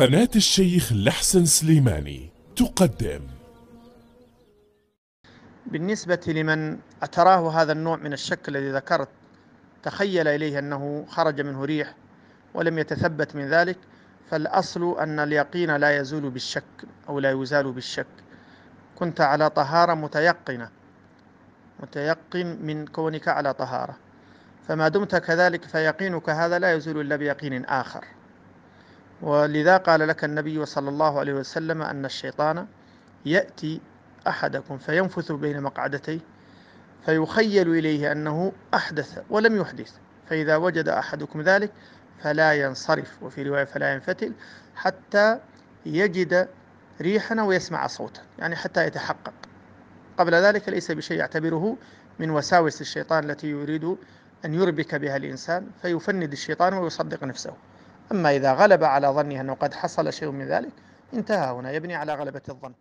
قناة الشيخ لحسن سليماني تقدم. بالنسبة لمن أتراه هذا النوع من الشك الذي ذكرت تخيل إليه أنه خرج منه ريح ولم يتثبت من ذلك فالأصل أن اليقين لا يزول بالشك أو لا يزال بالشك. كنت على طهارة متيقنة متيقن من كونك على طهارة. فما دمت كذلك فيقينك هذا لا يزول إلا بيقين آخر. ولذا قال لك النبي صلى الله عليه وسلم أن الشيطان يأتي أحدكم فينفث بين مقعدتيه فيخيل إليه أنه أحدث ولم يحدث فإذا وجد أحدكم ذلك فلا ينصرف وفي رواية فلا ينفتل حتى يجد ريحا ويسمع صوتا يعني حتى يتحقق. قبل ذلك ليس بشيء يعتبره من وساوس الشيطان التي يريد أن يربك بها الإنسان فيفند الشيطان ويصدق نفسه. أما إذا غلب على ظنه أنه قد حصل شيء من ذلك انتهى هنا يبني على غلبة الظن.